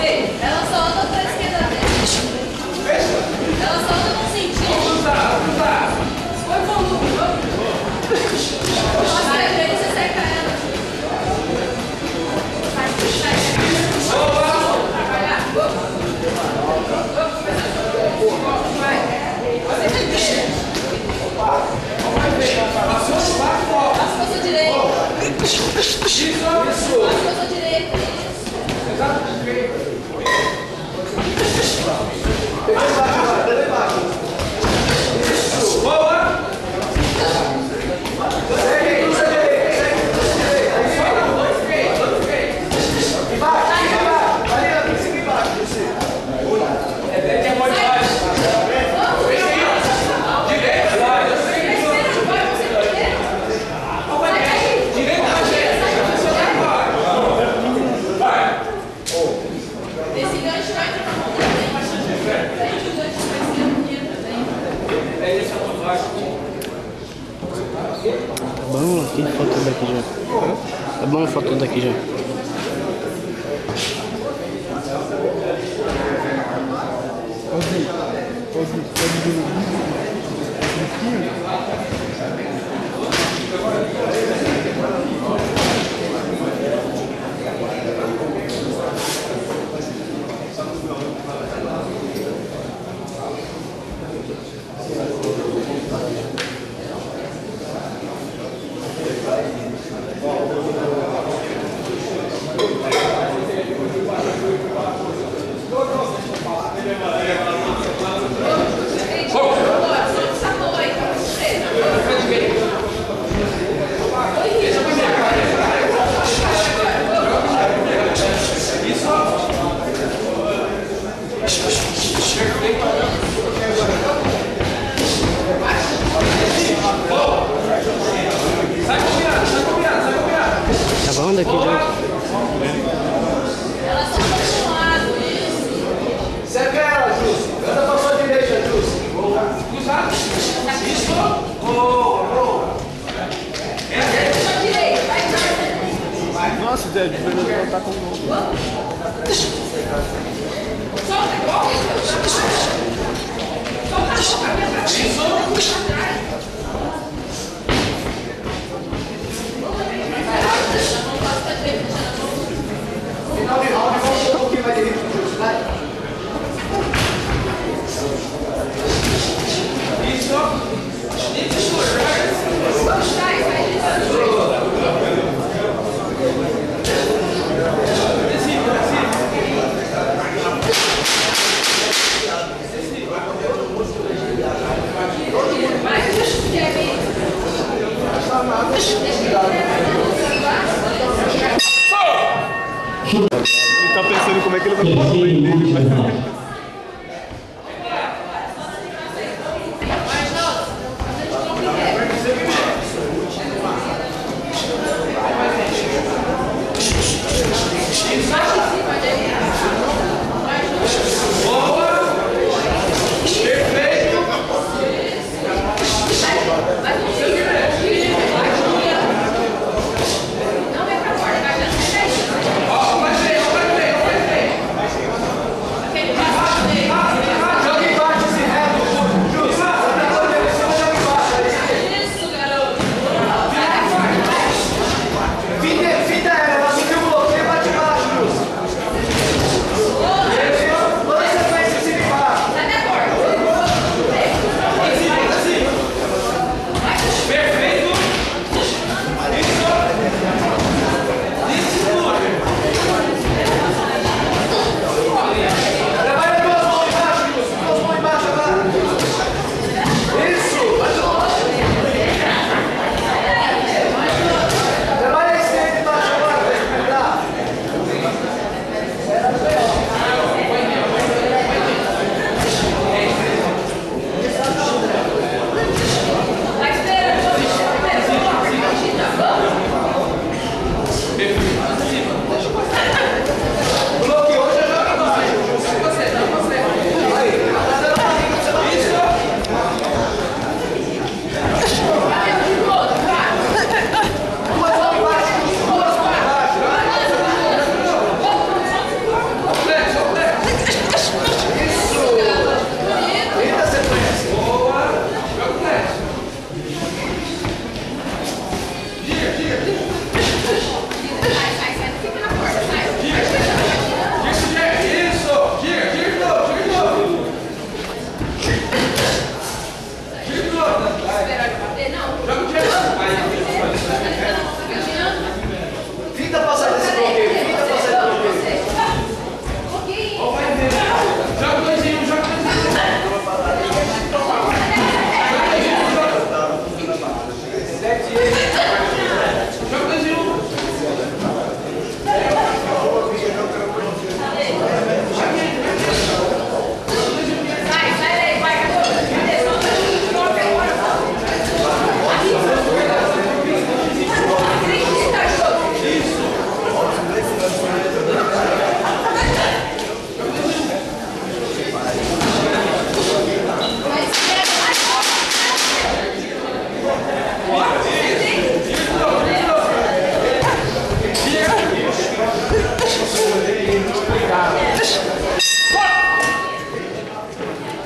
对，然后说都 Tá bom, tem foto daqui já. Tá bom foto daqui já. Pode, pode, pode. quiser, eu vou tá com o novo.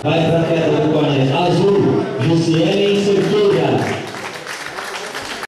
Bye.